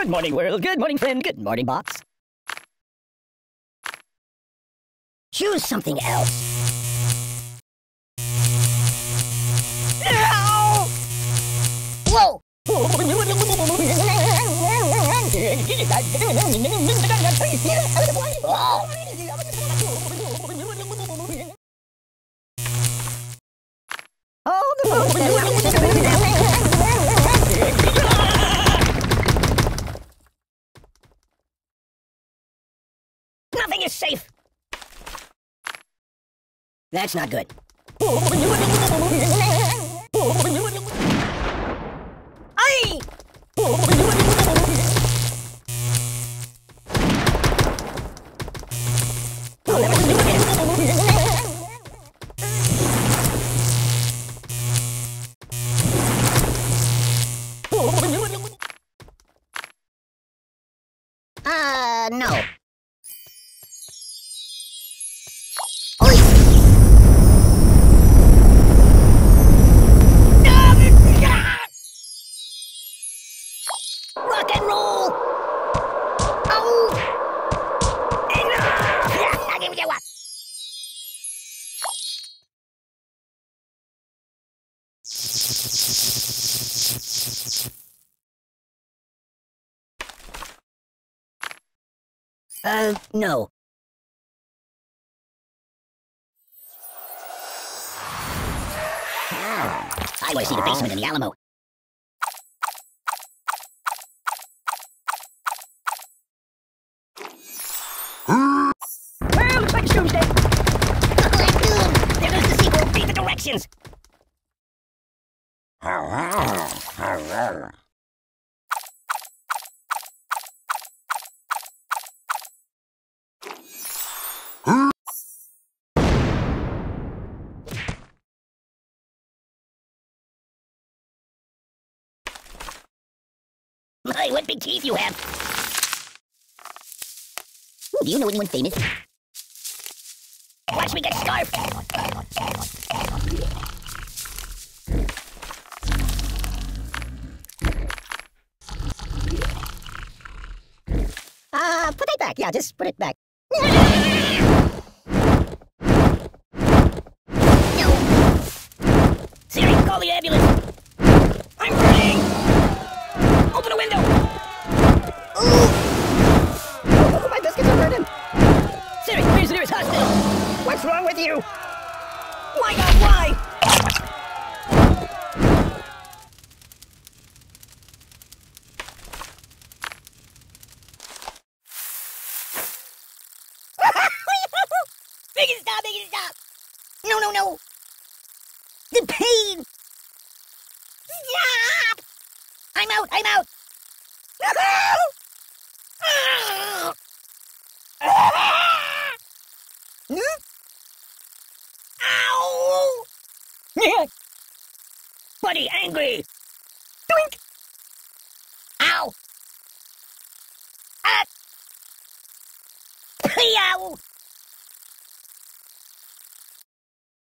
Good morning, world. Good morning, friend. Good morning, box. Choose something else. No! Whoa! Oh, Nothing is safe. That's not good. Again. Uh, no. Rock and roll! Oh! Enough! Uh, no. I want to see the basement in the Alamo. Doomsday. There goes the sequel. Read the directions. My, what big teeth you have! Do you know anyone famous? Watch me get scarfed! Uh, put it back. Yeah, just put it back. No! Siri, call the ambulance! I'm burning! Open a window! Ooh! Oh, my biscuits are burning! Siri, where's the nearest hospital? What's wrong with you? My God, why? make it stop, make it stop! No, no, no! The pain! Stop! I'm out, I'm out! Hmm? Buddy, angry! Doink! Ow! Ah! Ow!